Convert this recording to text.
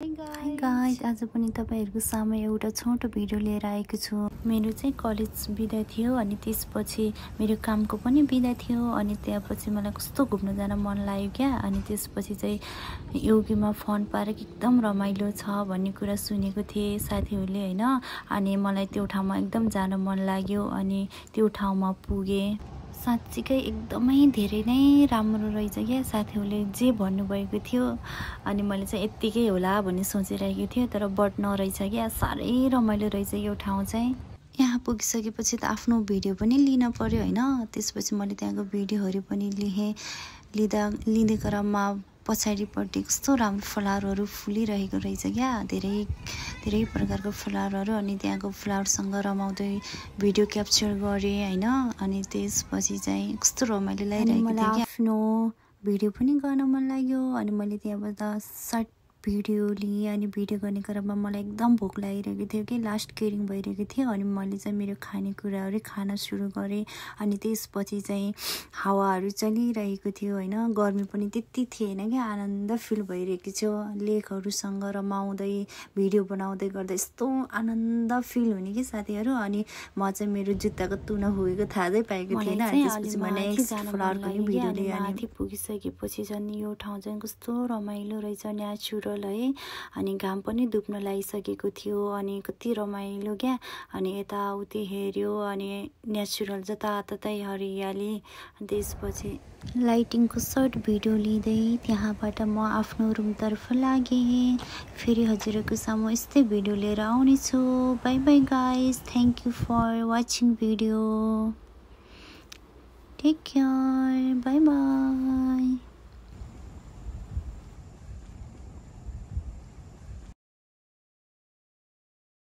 Hi guys आज पनि तपाईँहरूको सामु एउटा छोटो भिडियो लिएर आएको छु। मेरो चाहिँ कलेज बिदा थियो अनि त्यसपछि मेरो कामको पनि बिदा थियो अनि त्यहाँपछि मलाई कस्तो घुम्न जान मन लाग्यो क्या? अनि त्यसपछि चाहिँ योगीमा फन पार्क एकदम रमाइलो छ भन्ने कुरा सुनेको थिएँ साथीहरूले होइन? अनि मलाई त्यो ठाउँमा एकदम जान मन लाग्यो अनि त्यो ठाउँमा पुगेँ। साँच्चीकै एकदमै धेरै नै राम्रो रहेछ क्या। साथीहरूले जे भन्नुभएको थियो अनि मैले चाहिँ यत्तिकै होला भन्ने सोचिरहेको थिएँ तर बट नरहेछ क्या। साह्रै रमाइलो रहेछ यो ठाउँ चाहिँ। यहाँ पुगिसकेपछि त आफ्नो भिडियो पनि लिन पऱ्यो होइन। त्यसपछि मैले त्यहाँको भिडियोहरू पनि लिएँ लिँदा लिँदै क्रममा पछाडिपट्टि कस्तो राम्रो फ्लावरहरू फुलिरहेको रहेछ क्या। धेरै धेरै प्रकारको फ्लावरहरू अनि त्यहाँको फ्लावरसँग रमाउँदै भिडियो क्याप्चर गरेँ होइन? अनि त्यसपछि चाहिँ कस्तो रमाइलो लगाइरहेको थिएँ आफ्नो भिडियो पनि गर्न मन लाग्यो। अनि मैले त्यहाँबाट सर्ट भिडियो लिएँ अनि भिडियो गर्ने क्रममा मलाई एकदम भोक लागिरहेको थियो कि लास्ट केयरिङ भइरहेको थियो अनि मैले चाहिँ मेरो खानेकुराहरू खान सुरु गरेँ अनि त्यसपछि चाहिँ हावाहरू चलिरहेको थियो होइन। गर्मी पनि त्यति थिएन क्या आनन्द फिल भइरहेको थियो। लेखहरूसँग रमाउँदै भिडियो बनाउँदै गर्दा यस्तो आनन्द फिल हुने कि साथीहरू अनि म चाहिँ मेरो जुत्ताको तुना पुगेको थाहा पाएको थिएन। भिडियो लिएँ पुगिसकेपछि झन् यो ठाउँ चाहिँ कस्तो रमाइलो रहेछ। नेचुरल है अनि घाम पनि डुब्न लागिसकेको थियो अनि कति रमाइलो क्या। अनि यताउति हेऱ्यो अनि नेचुरल जताततै हरियाली। त्यसपछि लाइटिङको सर्ट भिडियो लिँदै त्यहाँबाट म आफ्नो रुमतर्फ लागेँ। फेरि हजुरहरूको सामु यस्तै भिडियो लिएर आउनेछु। Bye bye guys thank you for watching video take care bye bye